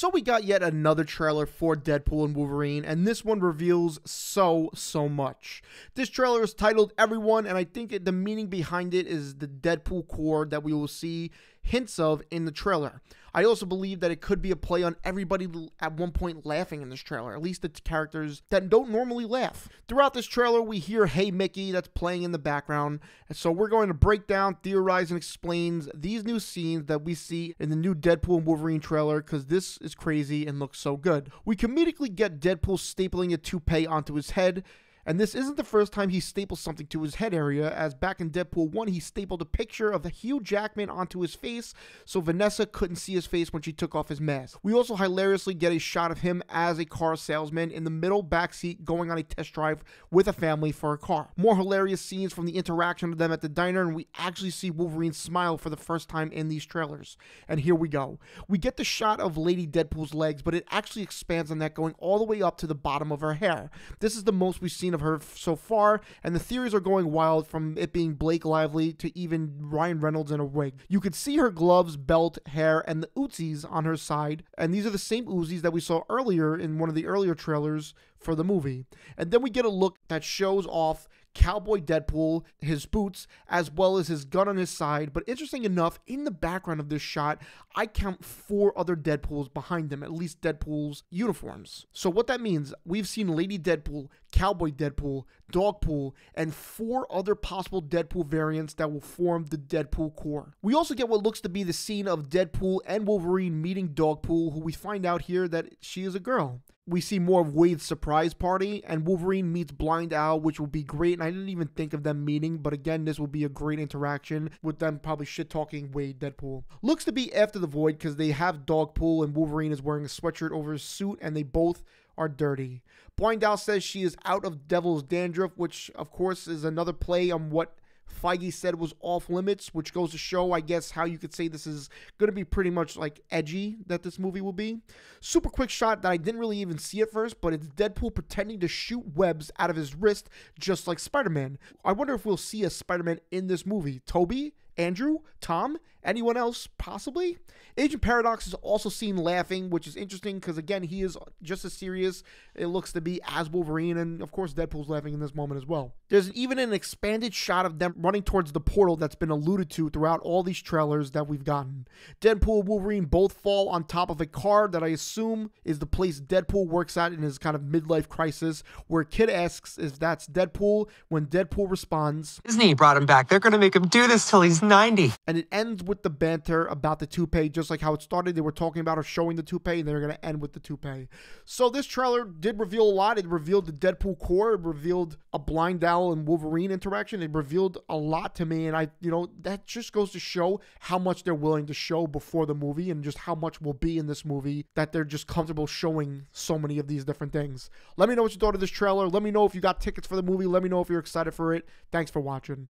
So we got yet another trailer for Deadpool and Wolverine, and this one reveals so, so much. This trailer is titled Everyone, and I think the meaning behind it is the Deadpool Corps that we will see hints of in the trailer. I also believe that it could be a play on everybody at one point laughing in this trailer, at least the characters that don't normally laugh. Throughout this trailer, we hear Hey Mickey that's playing in the background, and so we're going to break down, theorize, and explain these new scenes that we see in the new Deadpool and Wolverine trailer because this is crazy and looks so good. We comedically get Deadpool stapling a toupee onto his head and this isn't the first time he staples something to his head area, as back in Deadpool 1, he stapled a picture of the Hugh Jackman onto his face so Vanessa couldn't see his face when she took off his mask. We also hilariously get a shot of him as a car salesman in the middle backseat going on a test drive with a family for a car. More hilarious scenes from the interaction of them at the diner, and we actually see Wolverine smile for the first time in these trailers. And here we go. We get the shot of Lady Deadpool's legs, but it actually expands on that going all the way up to the bottom of her hair. This is the most we've seen seen of her so far, and the theories are going wild from it being Blake Lively to even Ryan Reynolds in a wig. You could see her gloves, belt, hair, and the Uzis on her side, and these are the same Uzis that we saw earlier in one of the earlier trailers for the movie. And then we get a look that shows off Cowboy Deadpool, his boots, as well as his gun on his side. But interesting enough, in the background of this shot, I count four other Deadpools behind them, at least Deadpool's uniforms. So what that means, we've seen Lady Deadpool, Cowboy Deadpool, Dogpool, and four other possible Deadpool variants that will form the Deadpool Corps. We also get what looks to be the scene of Deadpool and Wolverine meeting Dogpool, who we find out here that she is a girl we see more of Wade's surprise party, and Wolverine meets Blind Al, which will be great. And I didn't even think of them meeting, but again, this will be a great interaction with them probably shit talking Wade Deadpool. Looks to be after the void because they have Dogpool, and Wolverine is wearing a sweatshirt over his suit, and they both are dirty. Blind Al says she is out of Devil's Dandruff, which of course is another play on what Feige said was off limits, which goes to show, I guess, how you could say this is going to be pretty much like edgy that this movie will be. Super quick shot that I didn't really even see at first, but it's Deadpool pretending to shoot webs out of his wrist, just like Spider Man. I wonder if we'll see a Spider Man in this movie. Tobey? Andrew, Tom, anyone else possibly? Agent Paradox is also seen laughing, which is interesting because again he is just as serious. It looks to be as Wolverine, and of course Deadpool's laughing in this moment as well. There's even an expanded shot of them running towards the portal that's been alluded to throughout all these trailers that we've gotten. Deadpool and Wolverine both fall on top of a car that I assume is the place Deadpool works at in his kind of midlife crisis, where Kid asks if that's Deadpool. When Deadpool responds, Disney brought him back. They're gonna make him do this till he's 90. And it ends with the banter about the toupee, just like how it started. They were talking about or showing the toupee, and they're going to end with the toupee. So this trailer did reveal a lot. It revealed the Deadpool Corps. It revealed a Blind Al and Wolverine interaction. It revealed a lot to me, and I, you know, that just goes to show how much they're willing to show before the movie, and just how much will be in this movie that they're just comfortable showing so many of these different things. Let me know what you thought of this trailer. Let me know if you got tickets for the movie. Let me know if you're excited for it. Thanks for watching.